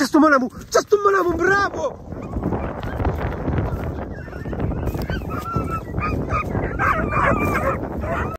C'è sto malamu! C'è sto malamu, bravo!